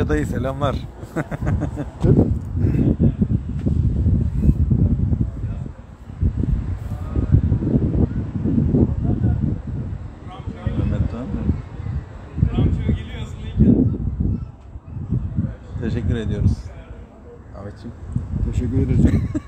Paşa dayı selamlar. Teşekkür ediyoruz. Ahmetciğim. Teşekkür ederiz.